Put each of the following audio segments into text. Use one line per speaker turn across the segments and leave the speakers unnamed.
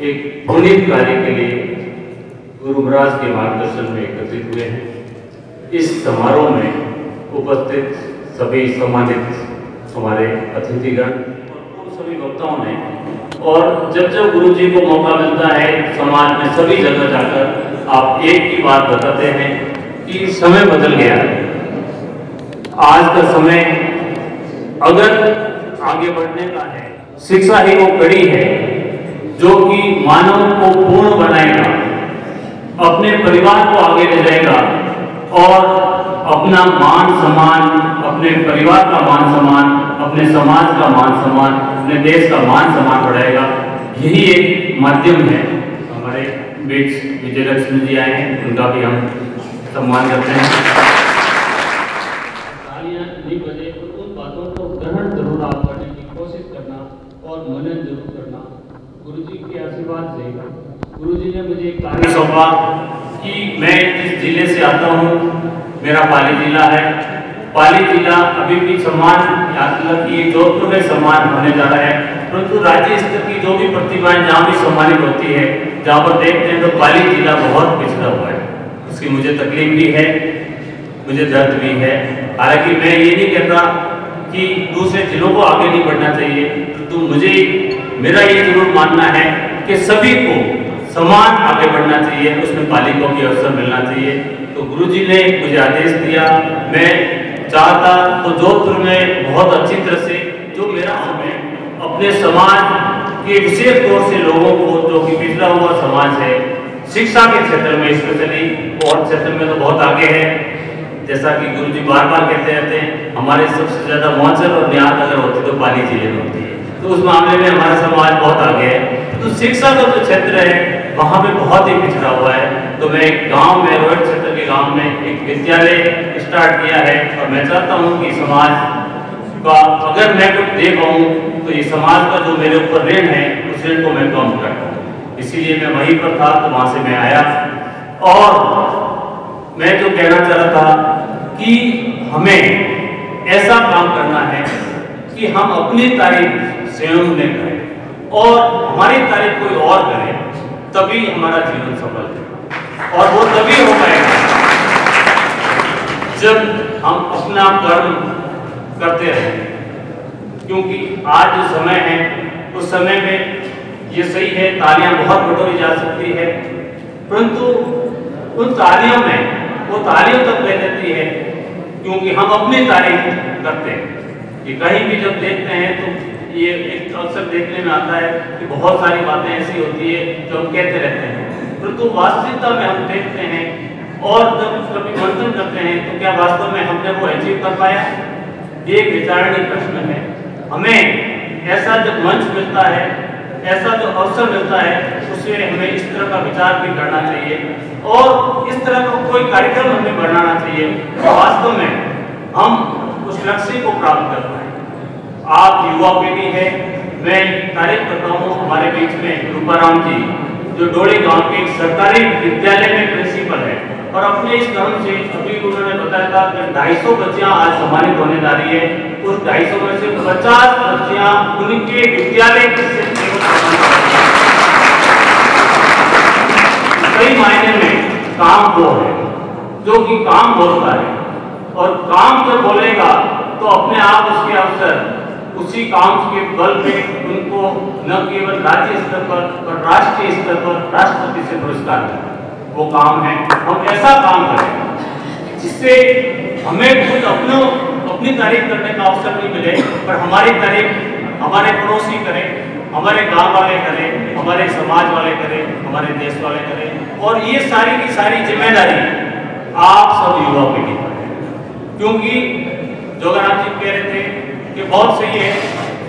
एक पुनीत कार्य के लिए गुरु महाराज के मार्गदर्शन में एकत्रित हुए हैं। इस समारोह में उपस्थित सभी सम्मानित हमारे अतिथिगण और सभी वक्ताओं ने और जब जब गुरु जी को मौका मिलता है, समाज में सभी जगह जाकर आप एक ही बात बताते हैं कि समय बदल गया है। आज का समय अगर आगे बढ़ने का है, शिक्षा ही वो कड़ी है। जो कि मानव को पूर्ण बनाएगा, अपने परिवार को आगे ले जाएगा और अपना मान सम्मान, अपने परिवार का मान सम्मान, अपने समाज का मान सम्मान, अपने देश का मान सम्मान बढ़ाएगा। यही एक माध्यम है। हमारे बीच विजय लक्ष्मी जी आए हैं, उनका भी हम सम्मान करते हैं तालियाँ नहीं बजे और उन बातों को ग्रहण ज़रूर आप करने की कोशिश करना और मनन ज़रूर करना गुरु जी के आशीर्वाद से गुरु जी ने मुझे कार्य सौंपा कि मैं जिस ज़िले से आता हूँ। मेरा पाली जिला है। पाली जिला अभी भी सम्मान मतलब कि जोधपुर में सम्मान होने जा रहा है। परंतु राज्य स्तर की जो भी प्रतिभाएँ, जहाँ भी सम्मानित होती है, जहाँ पर देखते हैं तो पाली जिला बहुत पिछड़ा हुआ है। उसकी मुझे तकलीफ़ भी है, मुझे दर्द भी है। हालाँकि मैं ये नहीं कहता कि दूसरे जिलों को आगे नहीं बढ़ना चाहिए। तो मुझे, मेरा ये ज़रूर मानना है कि सभी को समान आगे बढ़ना चाहिए, उसमें पालिकों की अवसर मिलना चाहिए। तो गुरुजी ने मुझे आदेश दिया, मैं चाहता तो जोधपुर में बहुत अच्छी तरह से, जो मेरा समय अपने समाज के विशेष तौर से लोगों को, जो कि पिछड़ा हुआ समाज है, शिक्षा के क्षेत्र में स्पेशली और क्षेत्र में तो बहुत आगे है। जैसा कि गुरु जी बार बार कहते रहते हैं, हमारे सबसे ज़्यादा मौचर और न्याय अगर होती तो पाली ज़िले में होती है। तो उस मामले में हमारा समाज बहुत आगे है। तो शिक्षा का जो क्षेत्र है, वहाँ पे बहुत ही पिछड़ा हुआ है। तो मैं एक गाँव, में रोहित क्षेत्र के गाँव में एक विद्यालय स्टार्ट किया है और मैं चाहता हूँ कि समाज का अगर मैं कुछ दे पाऊँ तो ये समाज का जो मेरे ऊपर ऋण है, उस ऋण को मैं कम कर पाऊँ। इसीलिए मैं वहीं पर था तो वहाँ से मैं आया। और मैं जो कहना चाह रहा था कि हमें ऐसा काम करना है कि हम अपनी तारीफ़ स्वयं में करें और हमारी तारीफ़ कोई और करे, तभी हमारा जीवन सफल है। और वो तभी हो पाएगा जब हम अपना कर्म करते रहें। क्योंकि आज जो समय है, उस समय में ये सही है, तालियाँ बहुत बटोरी जा सकती है, परंतु उन तालियों में, वो तालियों तक ले देती है क्योंकि हम अपनी तारीफ़ करते हैं कि कहीं भी जब देखते हैं तो ये एक अक्सर देखने में आता है कि बहुत सारी बातें ऐसी होती है जो हम कहते रहते हैं। परंतु वास्तविकता में हम देखते हैं और जब कभी मंथन करते हैं तो क्या वास्तव में हमने वो अचीव कर पाया? ये एक विचारणीय प्रश्न है। हमें ऐसा जब मंच मिलता है, ऐसा जो अवसर मिलता है उसे हमें इस तरह का विचार भी करना चाहिए और इस तरह का कोई कार्यक्रम हमें बनाना चाहिए तो वास्तव में हम उस लक्ष्य को प्राप्त कर पाए। आप युवा पीढ़ी है, मैं तारीफ़ करता हूँ हमारे बीच में रूपाराम जी, जो डोड़ी गाँव के सरकारी विद्यालय में प्रिंसिपल है और अपने इस क्रम से अभी उन्होंने बताया था कि ढाई सौ बच्चियाँ आज सम्मानित होने जा रही है। उस ढाई सौ में से पचास बच्चियाँ उनके विद्यालय के कई मायने में काम वो है। जो कि काम बोलता है। और काम जब बोलेगा तो अपने आप उसके अवसर, उसी काम के बल पे उनको न केवल राज्य स्तर पर पर राष्ट्रीय स्तर पर राष्ट्रपति से पुरस्कार मिलेगा वो काम है। हम ऐसा काम करें, जिससे हमें खुद अपनों, अपनी तारीफ़ करने का अवसर नहीं मिले, पर हमारी तारीफ़ हमारे पड़ोसी करें, हमारे गाँव वाले करें, हमारे समाज वाले करें, हमारे देश वाले करें। और ये सारी की सारी ज़िम्मेदारी आप सब युवा पीढ़ी क्योंकि जोगराम जी कह रहे थे कि बहुत सही है,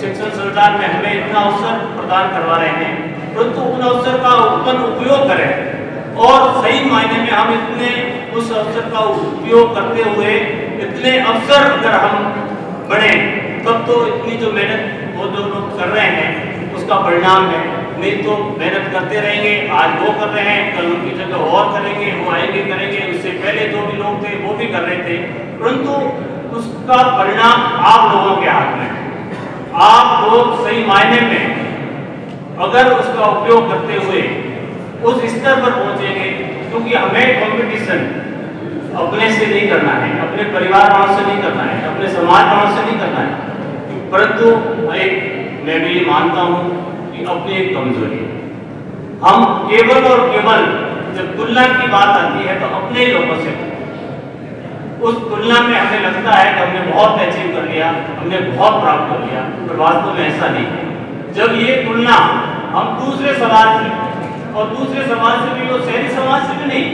शिक्षण संस्थान में हमें इतना अवसर प्रदान करवा रहे हैं, परंतु उन अवसर का उत्पन्न उपयोग करें। और सही मायने में हम इतने उस अवसर का उपयोग करते हुए इतने अवसर अगर हम बने तब तो इतनी जो मेहनत वो जो लोग कर रहे हैं, उसका परिणाम है। नहीं तो मेहनत करते रहेंगे, आज वो कर रहे हैं, कल उनकी जगह और करेंगे, वो आएँगे, करेंगे, उससे पहले जो भी लोग थे, वो भी कर रहे थे। परंतु उसका परिणाम आप लोगों के हाथ में आप लोग सही मायने में अगर उसका उपयोग करते हुए उस स्तर पर पहुँचेंगे, क्योंकि हमें कंपटीशन अपने से नहीं करना है, अपने परिवार वालों से नहीं करना है, अपने समाज वालों से नहीं करना है। परंतु एक मैं भी मानता हूँ कि अपनी एक कमज़ोरी है। हम केवल और केवल जब तुलना की बात आती है तो अपने ही लोगों से उस तुलना में हमें लगता है कि हमने बहुत अचीव कर लिया, हमने बहुत प्राप्त कर लिया, पर वास्तव में ऐसा नहीं है। जब ये तुलना हम दूसरे समाज से और दूसरे समाज से भी और शहरी समाज से भी नहीं,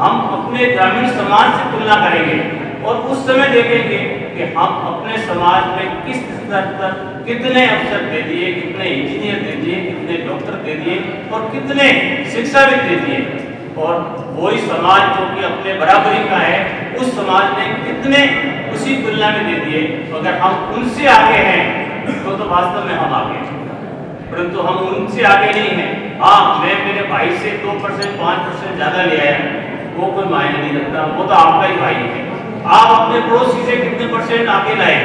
हम अपने ग्रामीण समाज से तुलना करेंगे और उस समय देखेंगे कि हम अपने समाज में किस स्तर पर कितने अफसर दे दिए, कितने इंजीनियर दे दिए, कितने डॉक्टर दे दिए और कितने शिक्षाविद दे दिए। और वही समाज जो कि अपने बराबरी का है, उस समाज ने कितने उसी तुलना में दे दिए। अगर हम उनसे आगे हैं तो तो वास्तव में हम आगे हैं। परंतु हम उनसे आगे नहीं हैं। हाँ मैं मेरे भाई से दो परसेंट, पाँच परसेंट ज़्यादा ले आया। वो कोई मायने नहीं रखता। वो तो आपका ही भाई है। आप अपने पड़ोसी से कितने परसेंट आगे लाए?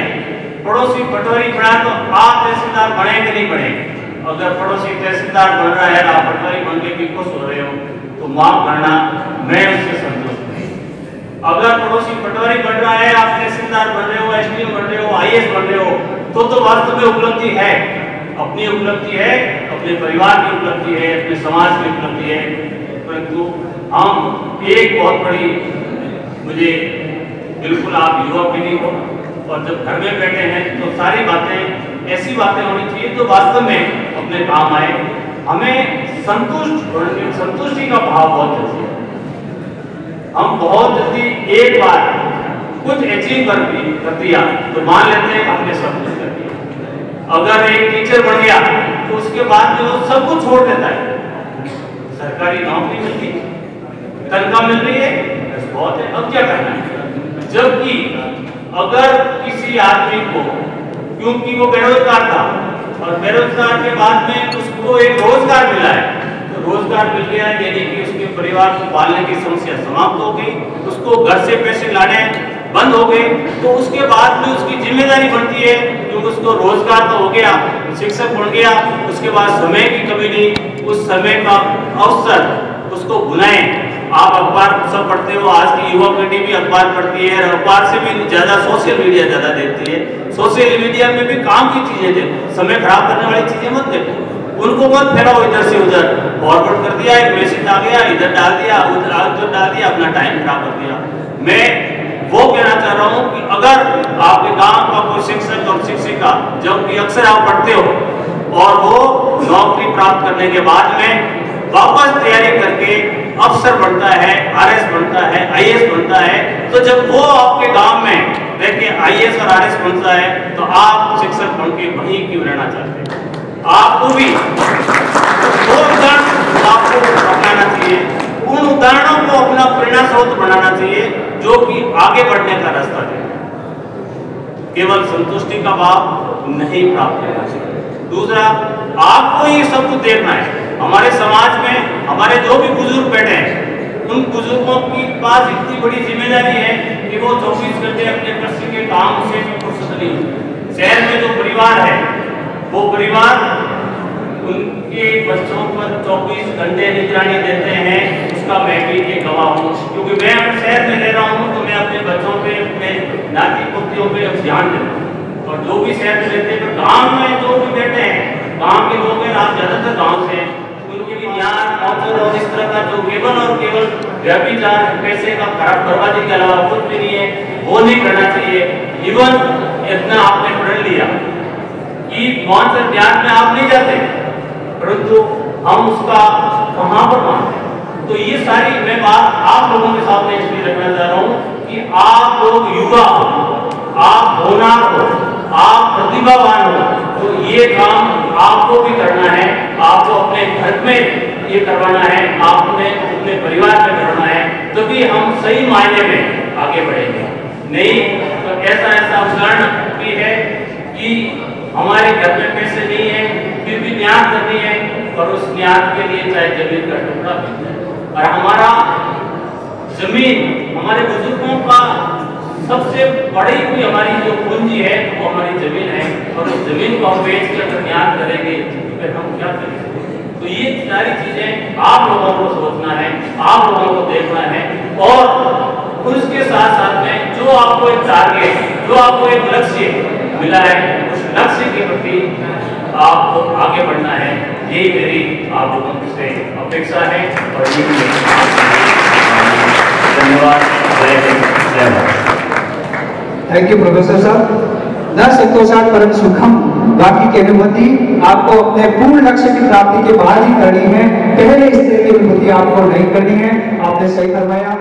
पड़ोसी पटवारी बना तो आप तहसीलदार बढ़ेंगे नहीं बढ़ेंगे अगर पड़ोसी तहसीलदार बन रहा है, आप पटवारी बन के खुश हो रहे हो तो माफ़ करना, मैं उससे संतुष्ट अगर पड़ोसी पटवारी बन रहा है, आप तहसीलदार बन रहे हो एसडीएम बन रहे हो, आईएएस बन रहे हो तो तो वास्तव में उपलब्धि है। अपनी उपलब्धि है, अपने परिवार की उपलब्धि है, अपने समाज की उपलब्धि है। परंतु हम एक बहुत बड़ी, मुझे बिल्कुल आप युवा पीढ़ी हो और जब घर में बैठे हैं तो सारी बातें, ऐसी बातें होनी चाहिए जो वास्तव में अपने काम आए। हमें संतुष्ट, संतुष्टि का भाव बहुत जल्दी है। हम बहुत जल्दी एक बार कुछ अचीव कर कर दिया तो मान लेते हैं हमने सब कुछ कर दिया। अगर एक टीचर बन गया तो उसके बाद वो सब कुछ छोड़ देता है। सरकारी नौकरी मिलती तनख्वाह मिल रही है बहुत है, अब क्या करना है? जबकि अगर किसी आदमी को, क्योंकि वो बेरोजगार था, और बेरोजगार के बाद में उसको एक रोज़गार मिला है तो रोज़गार मिल गया, यानी कि उसके परिवार को पालने की समस्या समाप्त हो गई, उसको घर से पैसे लाने बंद हो गए तो उसके बाद में उसकी ज़िम्मेदारी बढ़ती है क्योंकि उसको रोज़गार तो हो गया, शिक्षक बन गया, उसके बाद समय की कमी नहीं, उस समय का अवसर उसको बुलाएँ। आप अखबार सब पढ़ते हो, आज की युवा पीढ़ी भी अखबार पढ़ती है, अखबार से भी ज़्यादा सोशल मीडिया ज़्यादा देखती है। सोशल मीडिया में भी काम की चीज़ें देखो, समय खराब करने वाली चीज़ें मत देखो। उनको मत फैलाओ इधर से उधर। फॉरवर्ड कर दिया, एक मैसेज आ गया, इधर डाल दिया, उधर उधर डाल दिया, अपना टाइम खराब कर दिया। मैं वो कहना चाह रहा हूँ कि अगर आपके गाँव का कोई शिक्षक और शिक्षिका, जब कि अक्सर आप पढ़ते हो, और वो नौकरी प्राप्त करने के बाद में वापस तैयारी करके अफसर बनता है आरएस बनता है आईएएस बनता है तो जब वो आपके गाँव में देखिए आईएएस और आरएस बनता है तो आप शिक्षक बन के वहीं क्यों रहना चाहते हैं? आपको भी वो उदाहरण आपको अपनाना चाहिए। उन उदाहरणों को अपना प्रेरणा स्रोत बनाना चाहिए, जो कि आगे बढ़ने का रास्ता दे केवल संतुष्टि का भाव नहीं प्राप्त करना चाहिए। दूसरा, आपको ये सब कुछ देखना है। हमारे समाज में हमारे जो भी बुज़ुर्ग बैठे हैं, उन बुज़ुर्गों की पास इतनी बड़ी ज़िम्मेदारी है कि वो चौबीस घंटे अपने कृषि के काम से फुर्सत नहीं शहर में जो परिवार है, वो परिवार उनके बच्चों पर 24 घंटे निगरानी देते हैं, उसका मैं भी एक गवाह हूँ। क्योंकि मैं अपने शहर में रह रहा हूँ तो मैं अपने बच्चों पे, अपने नाती पुतियों पे ध्यान देता हूँ। और जो भी शहर में रहते हैं गाँव में जो भी बैठे हैं, गाँव के लोग हैं, आप ज़्यादातर गाँव से ज्ञान मौजूद और इस तरह का जो केवल और केवल व्यभिचार पैसे का खराब बर्बादी के अलावा कुछ भी नहीं है, वो नहीं करना चाहिए। इवन इतना आपने पढ़ लिया कि मौन से ध्यान में आप नहीं जाते, परंतु हम उसका कहाँ पर मानते तो ये सारी मैं बात आप लोगों के सामने इसलिए रखना चाह रहा हूँ कि आप लोग युवा हो, आप होनार हो, आप प्रतिभावान हो तो ये काम आपको भी करना है। आपको अपने घर में ये करवाना है, आपने अपने परिवार में करना है, तभी तो हम सही मायने में आगे बढ़ेंगे। नहीं तो ऐसा ऐसा उदाहरण भी है कि हमारे घर में पैसे नहीं है, फिर भी न्याज करनी है, और उस न्याज के लिए चाहे ज़मीन का टुकड़ा मिल जाए और हमारा ज़मीन, हमारे बुज़ुर्गों का सबसे बड़ी हुई हमारी जो पूंजी है, वो हमारी ज़मीन है, और उस ज़मीन को हम बेच कर ज्ञान करेंगे फिर हम क्या करें तो ये सारी चीज़ें आप लोगों को सोचना है, आप लोगों को देखना है और उसके साथ साथ में जो आपको एक टारगेट जो आपको एक लक्ष्य मिला है, उस लक्ष्य के प्रति आपको आगे बढ़ना है। यही मेरी आप लोगों से अपेक्षा है और ये धन्यवाद। जय
थैंक यू प्रोफेसर साहब न संतोषात परम सुखम बाकी की अनुभूति आपको अपने पूर्ण लक्ष्य की प्राप्ति के बाद ही करनी है। पहले इस तरह की अनुभूति आपको नहीं करनी है। आपने सही फरमाया।